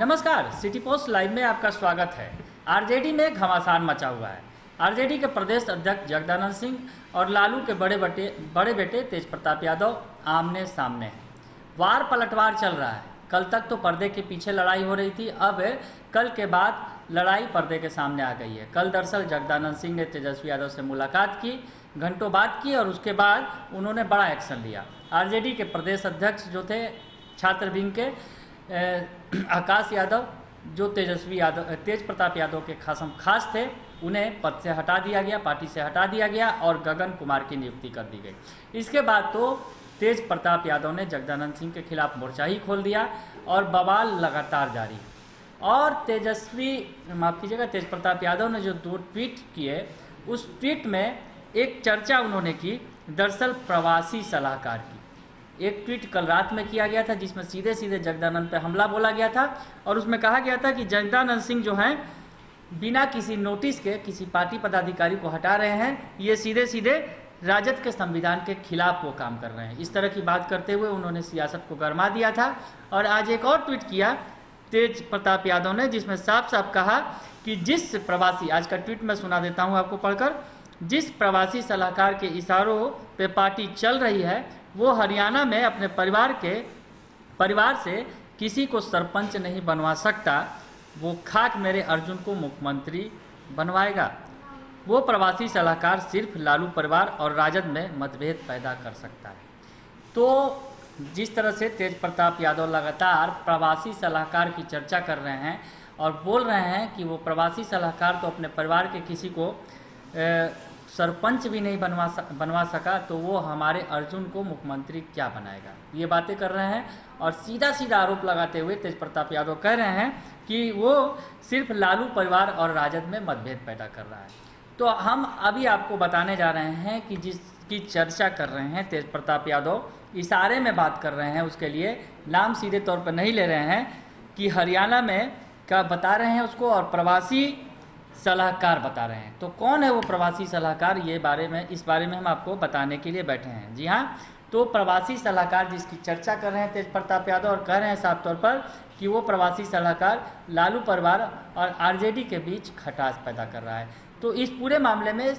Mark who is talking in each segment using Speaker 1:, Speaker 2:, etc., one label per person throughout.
Speaker 1: नमस्कार, city post live में आपका स्वागत है। आरजेडी में घमासान मचा हुआ है। आरजेडी के प्रदेश अध्यक्ष जगदानंद सिंह और लालू के बड़े बेटे बड़े बेटे तेज प्रताप यादव आमने सामने हैं। वार पलटवार चल रहा है। कल तक तो पर्दे के पीछे लड़ाई हो रही थी, अब कल के बाद लड़ाई पर्दे के सामने आ गई है। कल दरअसल जगदानंद सिंह ने तेजस्वी यादव से मुलाकात की, घंटों बात की और उसके बाद उन्होंने बड़ा एक्शन लिया। आरजेडी के प्रदेश अध्यक्ष जो थे, छात्र विंग के आकाश यादव, जो तेजस्वी यादव तेज प्रताप यादव के खासम खास थे, उन्हें पद से हटा दिया गया, पार्टी से हटा दिया गया और गगन कुमार की नियुक्ति कर दी गई। इसके बाद तो तेज प्रताप यादव ने जगदानंद सिंह के खिलाफ मोर्चा ही खोल दिया और बवाल लगातार जारी। और तेजस्वी, माफ़ कीजिएगा, तेज प्रताप यादव ने जो दो ट्वीट किए, उस ट्वीट में एक चर्चा उन्होंने की, दरअसल प्रवासी सलाहकार की। एक ट्वीट कल रात में किया गया था, जिसमें सीधे सीधे जगदानंद पर हमला बोला गया था और उसमें कहा गया था कि जगदानंद सिंह जो हैं, बिना किसी नोटिस के किसी पार्टी पदाधिकारी को हटा रहे हैं। ये सीधे सीधे राजद के संविधान के खिलाफ वो काम कर रहे हैं। इस तरह की बात करते हुए उन्होंने सियासत को गरमा दिया था और आज एक और ट्वीट किया तेज प्रताप यादव ने, जिसमें साफ़ साफ़ कहा कि जिस प्रवासी, आज का ट्वीट मैं सुना देता हूँ आपको पढ़कर, जिस प्रवासी सलाहकार के इशारों पे पार्टी चल रही है वो हरियाणा में अपने परिवार के, परिवार से किसी को सरपंच नहीं बनवा सकता, वो खाक मेरे अर्जुन को मुख्यमंत्री बनवाएगा। वो प्रवासी सलाहकार सिर्फ़ लालू परिवार और राजद में मतभेद पैदा कर सकता है। तो जिस तरह से तेज प्रताप यादव लगातार प्रवासी सलाहकार की चर्चा कर रहे हैं और बोल रहे हैं कि वो प्रवासी सलाहकार तो अपने परिवार के किसी को सरपंच भी नहीं बनवा सक, बनवा सका तो वो हमारे अर्जुन को मुख्यमंत्री क्या बनाएगा? ये बातें कर रहे हैं और सीधा सीधा आरोप लगाते हुए तेज प्रताप यादव कह रहे हैं कि वो सिर्फ़ लालू परिवार और राजद में मतभेद पैदा कर रहा है। तो हम अभी आपको बताने जा रहे हैं कि जिसकी चर्चा कर रहे हैं तेज प्रताप यादव, इशारे में बात कर रहे हैं उसके लिए, नाम सीधे तौर पर नहीं ले रहे हैं कि हरियाणा में का बता रहे हैं उसको और प्रवासी सलाहकार बता रहे हैं। तो कौन है वो प्रवासी सलाहकार? ये बारे में, इस बारे में हम आपको बताने के लिए बैठे हैं। जी हाँ तो प्रवासी सलाहकार जिसकी चर्चा कर रहे हैं तेज प्रताप यादव और कह रहे हैं साफ़ तौर पर कि वो प्रवासी सलाहकार लालू परिवार और आरजेडी के बीच खटास पैदा कर रहा है। तो इस पूरे मामले में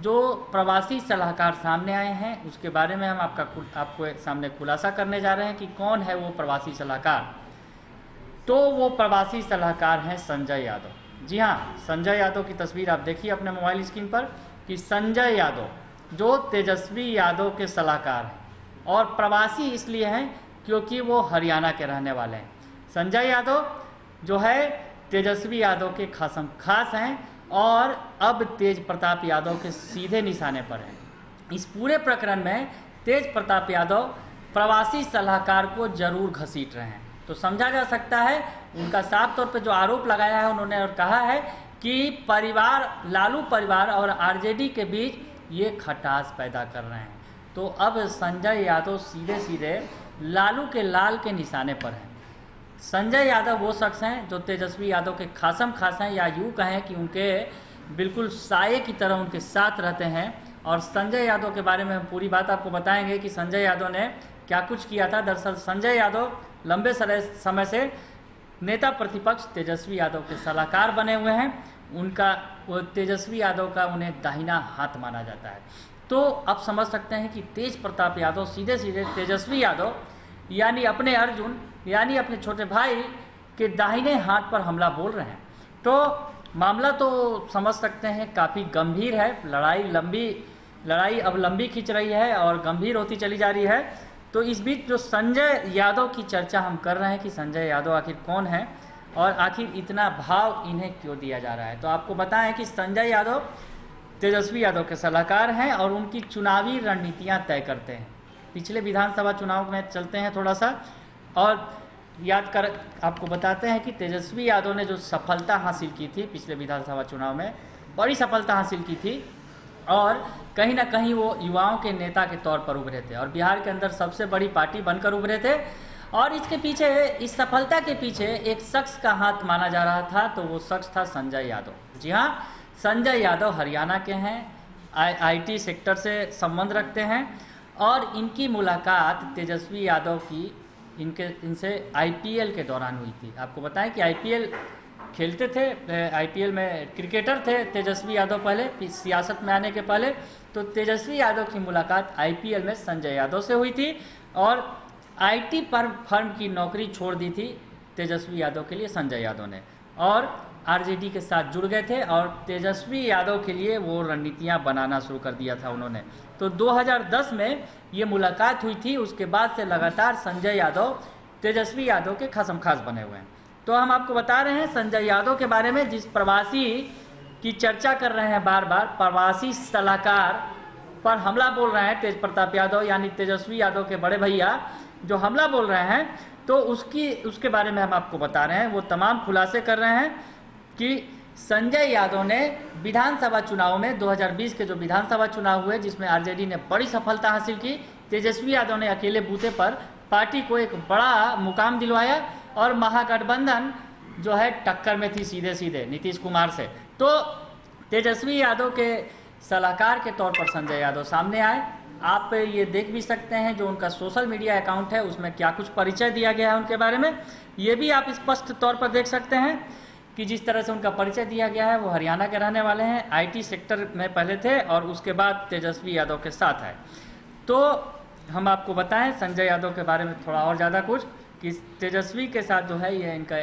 Speaker 1: जो प्रवासी सलाहकार सामने आए हैं, उसके बारे में हम आपका आपको सामने खुलासा करने जा रहे हैं कि कौन है वो प्रवासी सलाहकार। तो वो प्रवासी सलाहकार हैं संजय यादव। जी हाँ संजय यादव की तस्वीर आप देखिए अपने मोबाइल स्क्रीन पर कि संजय यादव, जो तेजस्वी यादव के सलाहकार हैं और प्रवासी इसलिए हैं क्योंकि वो हरियाणा के रहने वाले हैं। संजय यादव जो है, तेजस्वी यादव के खासम खास हैं और अब तेज प्रताप यादव के सीधे निशाने पर हैं। इस पूरे प्रकरण में तेज प्रताप यादव प्रवासी सलाहकार को ज़रूर घसीट रहे हैं। तो समझा जा सकता है उनका साफ़ तौर पर जो आरोप लगाया है, उन्होंने और कहा है कि परिवार, लालू परिवार और आरजेडी के बीच ये खटास पैदा कर रहे हैं। तो अब संजय यादव सीधे सीधे लालू के लाल के निशाने पर हैं। संजय यादव वो शख्स हैं जो तेजस्वी यादव के खासम खास हैं या यूँ कहें कि उनके बिल्कुल साये की तरह उनके साथ रहते हैं। और संजय यादव के बारे में हम पूरी बात आपको बताएँगे कि संजय यादव ने क्या कुछ किया था। दरअसल संजय यादव लंबे समय से नेता प्रतिपक्ष तेजस्वी यादव के सलाहकार बने हुए हैं। उनका, वो तेजस्वी यादव का उन्हें दाहिना हाथ माना जाता है। तो आप समझ सकते हैं कि तेज प्रताप यादव सीधे सीधे तेजस्वी यादव, यानी अपने अर्जुन, यानी अपने छोटे भाई के दाहिने हाथ पर हमला बोल रहे हैं। तो मामला तो समझ सकते हैं, काफ़ी गंभीर है। लड़ाई लंबी, लड़ाई अब लंबी खिंच रही है और गंभीर होती चली जा रही है। तो इस बीच जो संजय यादव की चर्चा हम कर रहे हैं कि संजय यादव आखिर कौन है और आखिर इतना भाव इन्हें क्यों दिया जा रहा है? तो आपको बताएँ कि संजय यादव तेजस्वी यादव के सलाहकार हैं और उनकी चुनावी रणनीतियाँ तय करते हैं। पिछले विधानसभा चुनाव में चलते हैं थोड़ा सा और याद कर, आपको बताते हैं कि तेजस्वी यादव ने जो सफलता हासिल की थी पिछले विधानसभा चुनाव में, बड़ी सफलता हासिल की थी। और कहीं ना कहीं वो युवाओं के नेता के तौर पर उभरे थे और बिहार के अंदर सबसे बड़ी पार्टी बनकर उभरे थे। और इसके पीछे, इस सफलता के पीछे एक शख्स का हाथ माना जा रहा था तो वो शख्स था संजय यादव। जी हाँ संजय यादव हरियाणा के हैं, आई आईटी सेक्टर से संबंध रखते हैं और इनकी मुलाकात तेजस्वी यादव की, इनके, इनसे आईपीएल के दौरान हुई थी। आपको बताएँ कि आईपीएल खेलते थे आईपीएल में क्रिकेटर थे, तेजस्वी यादव पहले सियासत में आने के पहले। तो तेजस्वी यादव की मुलाकात आईपीएल में संजय यादव से हुई थी और आईटी पर, फर्म की नौकरी छोड़ दी थी तेजस्वी यादव के लिए, संजय यादव ने। और आरजेडी के साथ जुड़ गए थे और तेजस्वी यादव के लिए वो रणनीतियाँ बनाना शुरू कर दिया था उन्होंने। तो 2010 में ये मुलाकात हुई थी, उसके बाद से लगातार संजय यादव, तेजस्वी यादव के खसम खास बने हुए हैं। तो हम आपको बता रहे हैं संजय यादव के बारे में, जिस प्रवासी की चर्चा कर रहे हैं बार बार प्रवासी सलाहकार पर हमला बोल रहे हैं, तेज प्रताप यादव यानी तेजस्वी यादव के बड़े भैया जो हमला बोल रहे हैं तो उसकी, उसके बारे में हम आपको बता रहे हैं। वो तमाम खुलासे कर रहे हैं कि संजय यादव ने विधानसभा चुनाव में 2020 के जो विधानसभा चुनाव हुए, जिसमें आरजेडी ने बड़ी सफलता हासिल की, तेजस्वी यादव ने अकेले बूते पर पार्टी को एक बड़ा मुकाम दिलवाया और महागठबंधन जो है टक्कर में थी सीधे सीधे नीतीश कुमार से। तो तेजस्वी यादव के सलाहकार के तौर पर संजय यादव सामने आए। आप ये देख भी सकते हैं जो उनका सोशल मीडिया अकाउंट है, उसमें क्या कुछ परिचय दिया गया है उनके बारे में। ये भी आप स्पष्ट तौर पर देख सकते हैं कि जिस तरह से उनका परिचय दिया गया है, वो हरियाणा के रहने वाले हैं, आईटी सेक्टर में पहले थे और उसके बाद तेजस्वी यादव के साथ है तो हम आपको बताएँ, संजय यादव के बारे में थोड़ा और ज़्यादा कुछ। कि तेजस्वी के साथ जो है यह इनका,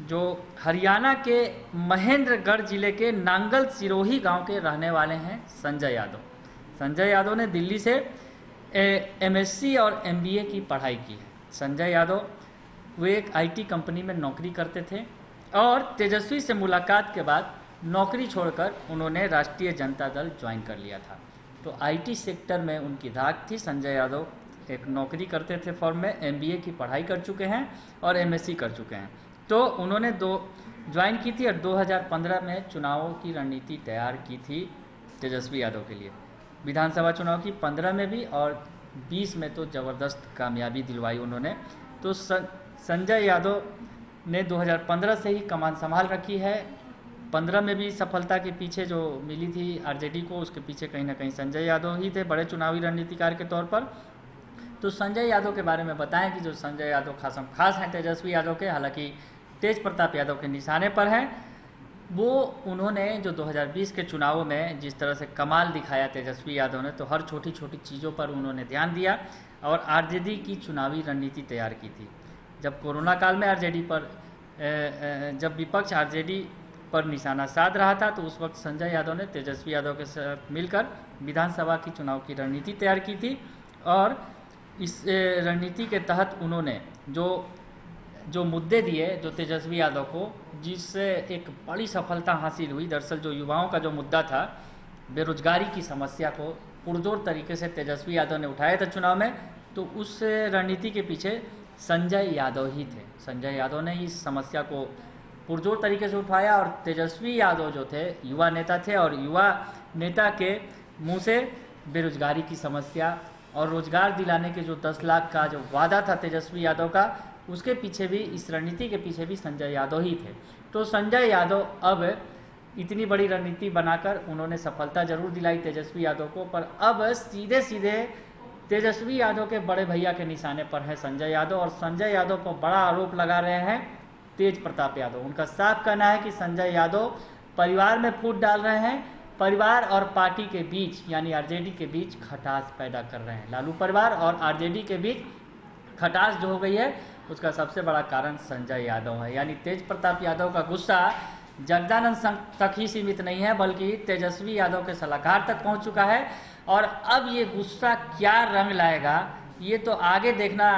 Speaker 1: जो हरियाणा के महेंद्रगढ़ ज़िले के नांगल सिरोही गाँव के रहने वाले हैं संजय यादव। संजय यादव ने दिल्ली से एमएससी और एमबीए की पढ़ाई की है। संजय यादव, वे एक आईटी कंपनी में नौकरी करते थे और तेजस्वी से मुलाकात के बाद नौकरी छोड़कर उन्होंने राष्ट्रीय जनता दल ज्वाइन कर लिया था। तो आईटी सेक्टर में उनकी धाक थी संजय यादव। एक नौकरी करते थे फॉर्म में एमबीए की पढ़ाई कर चुके हैं और एमएससी कर चुके हैं। तो उन्होंने दो, ज्वाइन की थी और 2015 में चुनावों की रणनीति तैयार की थी तेजस्वी यादव के लिए। विधानसभा चुनाव की 15 में भी और 20 में तो ज़बरदस्त कामयाबी दिलवाई उन्होंने। तो संजय यादव ने 2015 से ही कमान संभाल रखी है। 15 में भी सफलता के पीछे जो मिली थी आरजेडी को, उसके पीछे कहीं ना कहीं संजय यादव ही थे बड़े चुनावी रणनीतिकार के तौर पर। तो संजय यादव के बारे में बताएँ कि जो संजय यादव खासम खास हैं, तेजस्वी यादव के, हालाँकि तेज प्रताप यादव के निशाने पर हैं। वो, उन्होंने जो 2020 के चुनावों में जिस तरह से कमाल दिखाया तेजस्वी यादव ने तो हर छोटी छोटी चीज़ों पर उन्होंने ध्यान दिया और आरजेडी की चुनावी रणनीति तैयार की थी। जब कोरोना काल में आरजेडी पर जब विपक्ष आरजेडी पर निशाना साध रहा था तो उस वक्त संजय यादव ने तेजस्वी यादव के साथ मिलकर विधानसभा की चुनाव की रणनीति तैयार की थी और इस रणनीति के तहत उन्होंने जो जो मुद्दे दिए, जो तेजस्वी यादव को, जिससे एक बड़ी सफलता हासिल हुई। दरअसल जो युवाओं का जो मुद्दा था, बेरोजगारी की समस्या को पुरजोर तरीके से तेजस्वी यादव ने उठाया था चुनाव में तो उस रणनीति के पीछे संजय यादव ही थे। संजय यादव ने इस समस्या को पुरजोर तरीके से उठाया और तेजस्वी यादव जो थे, युवा नेता थे और युवा नेता के मुँह से बेरोजगारी की समस्या और रोज़गार दिलाने के जो दस लाख का जो वादा था तेजस्वी यादव का, उसके पीछे भी, इस रणनीति के पीछे भी संजय यादव ही थे। तो संजय यादव अब इतनी बड़ी रणनीति बनाकर उन्होंने सफलता ज़रूर दिलाई तेजस्वी यादव को, पर अब सीधे सीधे तेजस्वी यादव के बड़े भैया के निशाने पर है संजय यादव, और संजय यादव पर बड़ा आरोप लगा रहे हैं तेज प्रताप यादव। उनका साफ़ कहना है कि संजय यादव परिवार में फूट डाल रहे हैं परिवार और पार्टी के बीच, यानी आरजेडी के बीच खटास पैदा कर रहे हैं। लालू परिवार और आरजेडी के बीच खटास जो हो गई है, उसका सबसे बड़ा कारण संजय यादव है। यानी तेज प्रताप यादव का गुस्सा जगदानंद संघ तक ही सीमित नहीं है, बल्कि तेजस्वी यादव के सलाहकार तक पहुँच चुका है। और अब ये गुस्सा क्या रंग लाएगा, ये तो आगे देखना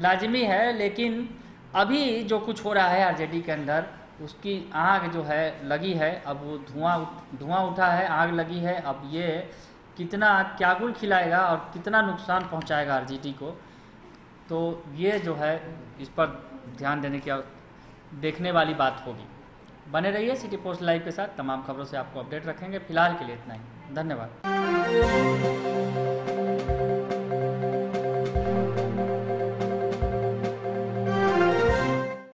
Speaker 1: लाजमी है, लेकिन अभी जो कुछ हो रहा है आरजेडी के अंदर उसकी आग जो है, लगी है, अब वो धुआँ धुआँ उठा है, आग लगी है, अब ये कितना क्या गुल खिलाएगा और कितना नुकसान पहुंचाएगा आरजेडी को? तो ये जो है, इस पर ध्यान देने की देखने वाली बात होगी। बने रहिए सिटी पोस्ट लाइव के साथ। तमाम खबरों से आपको अपडेट रखेंगे। फ़िलहाल के लिए इतना ही। धन्यवाद।